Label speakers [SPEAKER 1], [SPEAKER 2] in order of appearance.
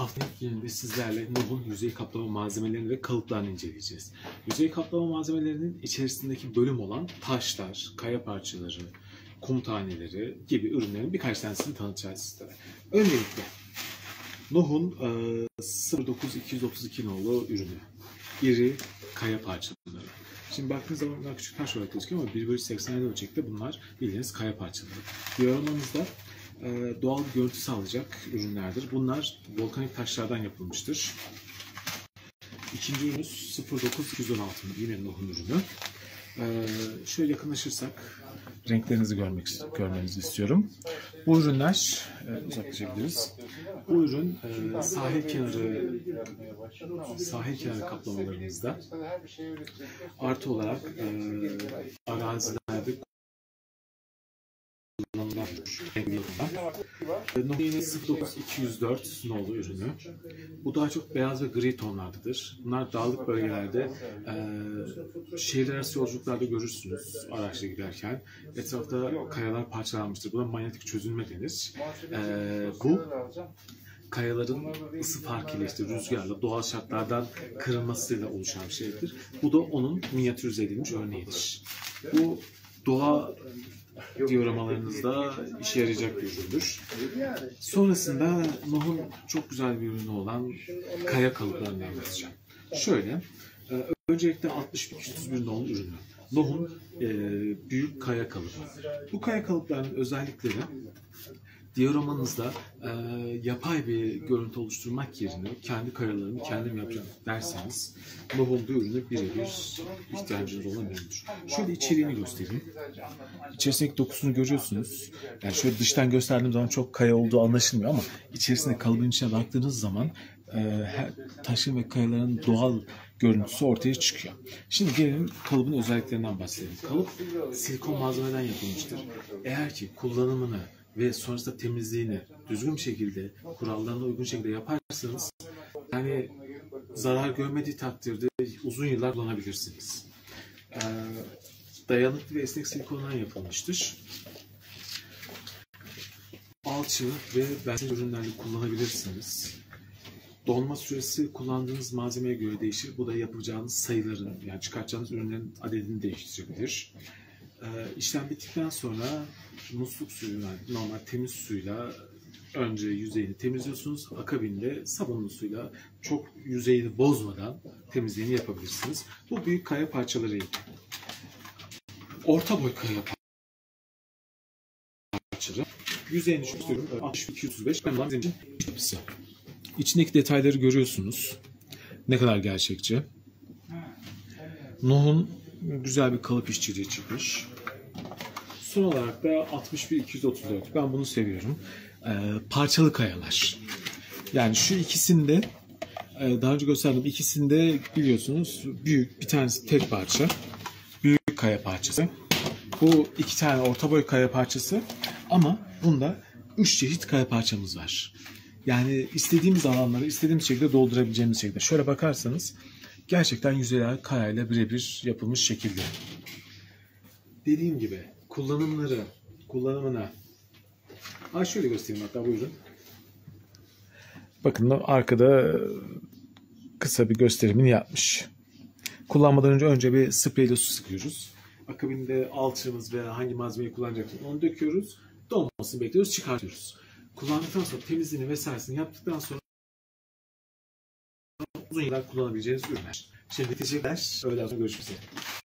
[SPEAKER 1] Haftanın ilk sizlerle Nuh'un yüzey kaplama malzemelerini ve kalıplarını inceleyeceğiz. Yüzey kaplama malzemelerinin içerisindeki bölüm olan taşlar, kaya parçaları, kum taneleri gibi ürünlerin birkaç tanesini tanıtacağız sizlere. Öncelikle Nuh'un e, 09232 nolu ürünü. İri kaya parçaları. Şimdi baktığınız zaman bunlar küçük taş olarak gözüküyor ama 1 bölü 87 ölçekte bunlar bildiğiniz kaya parçaları. Dioramanızda doğal bir görüntü sağlayacak ürünlerdir. Bunlar volkanik taşlardan yapılmıştır. İkinci ürünümüz 09216 yine Nuh'un ürünü. E, şöyle yakınlaşırsak renklerinizi görmek görmenizi istiyorum. Bu ürünler e, uzaklaşabiliriz. Bu ürün e, sahil kenarı sahil kenarı kaplamalarımızda artı olarak e, arazilerde kullanılan Nuh yine 09204 nolu ürünü. Bu daha çok beyaz ve gri tonlardadır. Bunlar dağlık bölgelerde e, şehirler arası yolculuklarda görürsünüz araçla giderken. Etrafta kayalar parçalanmıştır. Buna manyetik çözülme denir. E, bu kayaların ısı farkıyla işte rüzgarla doğal şartlardan kırılmasıyla oluşan bir şeydir. Bu da onun minyatürize edilmiş örneğidir. Bu doğa diyoramalarınızda işe yarayacak bir üründür. Sonrasında Nuh'un çok güzel bir ürünü olan kaya kalıplarını anlatacağım. Şöyle, e, öncelikle 60.201 nolu ürünü. Nuh'un e, büyük kaya kalıbı. Bu kaya kalıplarının özellikleri dioramanızda e, yapay bir görüntü oluşturmak yerine kendi kayalarımı kendim yapacağım derseniz bu ürünü birebir ihtiyacınız olan. Şöyle içeriğini göstereyim. İçerisindeki dokusunu görüyorsunuz. Yani şöyle dıştan gösterdiğim zaman çok kaya olduğu anlaşılmıyor ama içerisinde kalıbın içine baktığınız zaman e, taşın ve kayaların doğal görüntüsü ortaya çıkıyor. Şimdi gelelim kalıbın özelliklerinden bahsedelim. Kalıp silikon malzemeden yapılmıştır. Eğer ki kullanımını ve sonrasında temizliğini düzgün bir şekilde kurallarına uygun şekilde yaparsanız yani zarar görmediği takdirde uzun yıllar kullanabilirsiniz. Ee, dayanıklı ve esnek silikondan yapılmıştır. Alçı ve benzer ürünlerle kullanabilirsiniz. Donma süresi kullandığınız malzemeye göre değişir. Bu da yapacağınız sayıların yani çıkartacağınız ürünlerin adedini değiştirebilir. Ee, işlem bittikten sonra musluk suyuyla, normal temiz suyla önce yüzeyini temizliyorsunuz. Akabinde sabunlu suyla çok yüzeyini bozmadan temizliğini yapabilirsiniz. Bu büyük kaya parçaları Orta boy kaya parçaları. Yüzeyini istiyorum. 6235 ben yapısı. İçindeki detayları görüyorsunuz. Ne kadar gerçekçi. Nuh'un güzel bir kalıp işçiliği çıkmış. Son olarak da 61-234. Ben bunu seviyorum. Ee, parçalı kayalar. Yani şu ikisinde e, daha önce gösterdim. İkisinde biliyorsunuz büyük bir tanesi tek parça. Büyük kaya parçası. Bu iki tane orta boy kaya parçası. Ama bunda üç çeşit kaya parçamız var. Yani istediğimiz alanları istediğimiz şekilde doldurabileceğimiz şekilde. Şöyle bakarsanız gerçekten yüzeyler kayayla birebir yapılmış şekilde. Dediğim gibi kullanımları, kullanımına Ha şöyle göstereyim hatta buyurun. Bakın arkada kısa bir gösterimini yapmış. Kullanmadan önce önce bir spreyle su sıkıyoruz. Akabinde alçığımız veya hangi malzemeyi kullanacaksınız onu döküyoruz. Donmasını bekliyoruz, çıkartıyoruz. Kullandıktan sonra temizliğini vesairesini yaptıktan sonra uzun yıllar kullanabileceğiniz ürünler. Şimdi teşekkürler. Öğleden sonra görüşmek üzere.